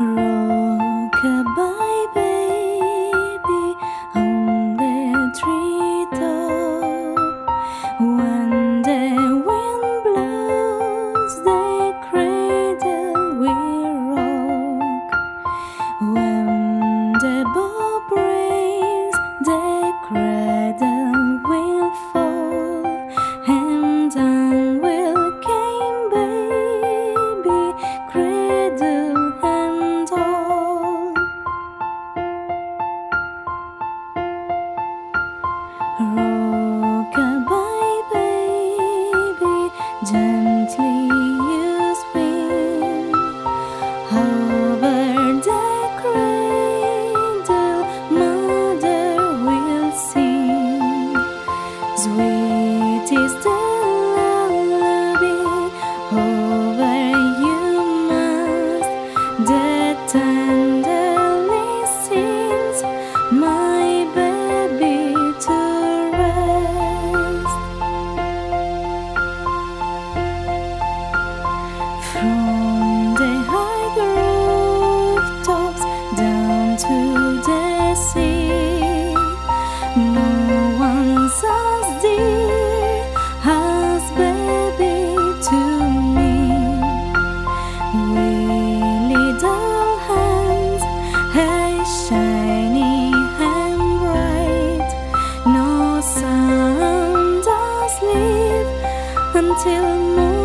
roll. Rockabye baby, gently you over the cradle. Mother will sing, sweet is the little hands, hey, shiny and bright. No until morning.